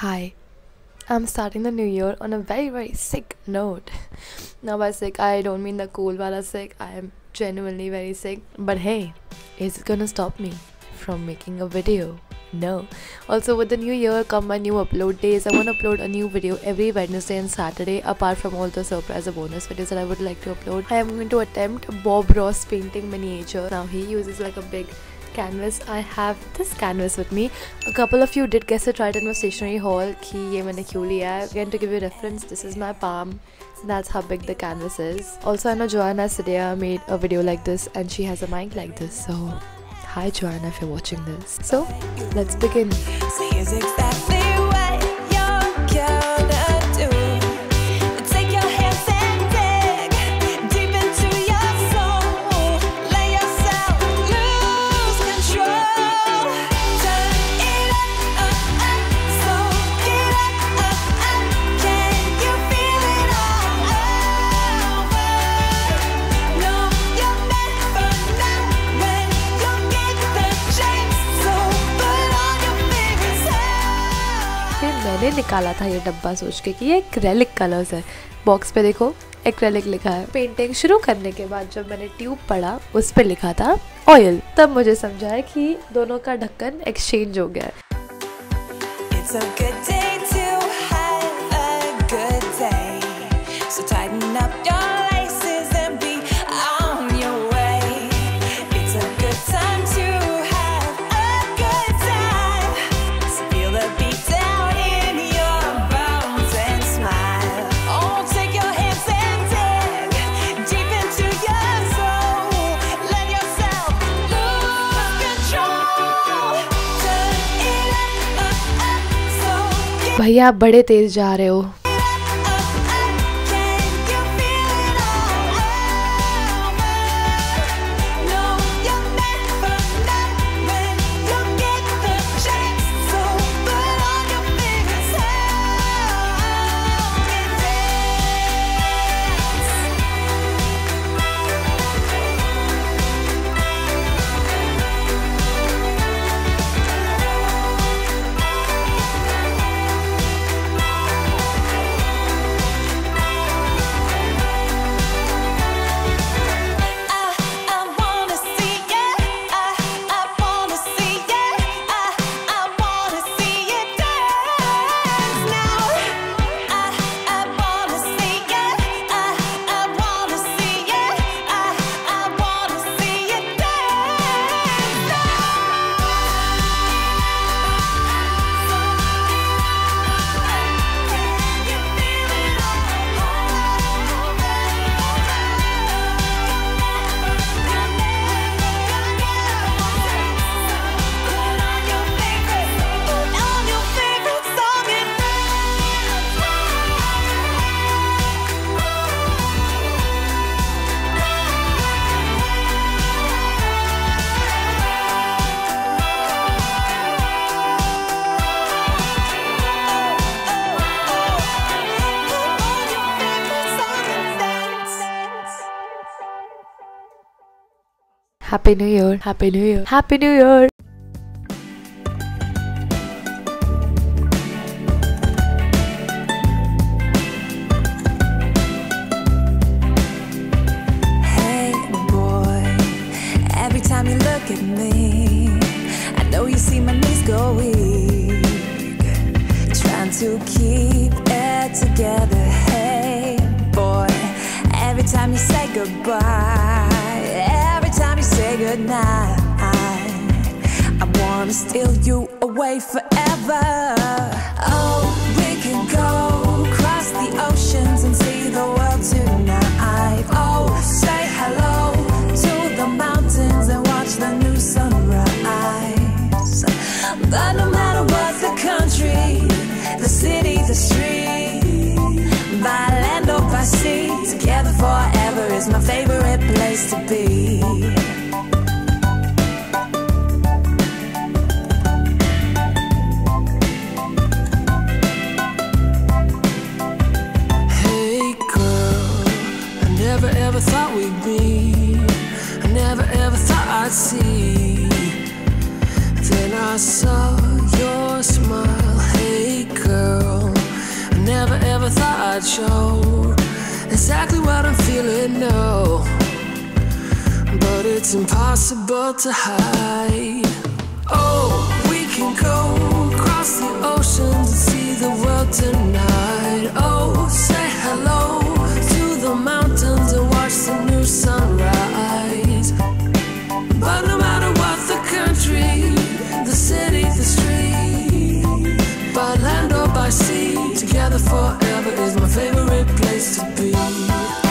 Hi. I'm starting the new year on a very, very sick note. now, by sick, I don't mean the cool wala sick. I am genuinely very sick. But hey, is it gonna stop me from making a video? No. Also, with the new year come my new upload days. I want to upload a new video every Wednesday and Saturday, apart from all the surprise or bonus videos that I would like to upload. I am going to attempt Bob Ross painting miniature. Now, he uses like a big canvas. I have this canvas with me. A couple of you did guess it right in my stationery haul That I again to give you reference this is my palm. That's how big the canvas is. Also I know Joana Ceddia made a video like this and she has a mic like this so hi Joana if you're watching this. So let's begin. मैंने निकाला था ये डब्बा सोच के कि ये acrylic colours है। बॉक्स पे देखो एक्रेलिक लिखा है। पेंटिंग शुरू करने के बाद जब मैंने ट्यूब पढ़ा, उस पर लिखा था ऑयल तब मुझे समझा है कि दोनों का ढक्कन एक्सचेंज हो गया है। भैया आप बड़े तेज जा रहे हो। Happy New Year. Happy New Year. Happy New Year. Hey boy, every time you look at me, I know you see my knees go weak. Trying to keep it together. Hey boy, every time you say goodbye say. I wanna steal you away forever. Oh, we can go across the oceans and see the world tonight. Oh, say hello to the mountains and watch the new sunrise. But no matter what the country, the city, the street, by land or by sea, together forever is my favorite place to be. I'd see. Then I saw your smile, hey girl. I never ever thought I'd show Exactly what I'm feeling now. But it's impossible to hide. Oh, we can go across the oceans and see the world tonight. Oh, forever is my favorite place to be.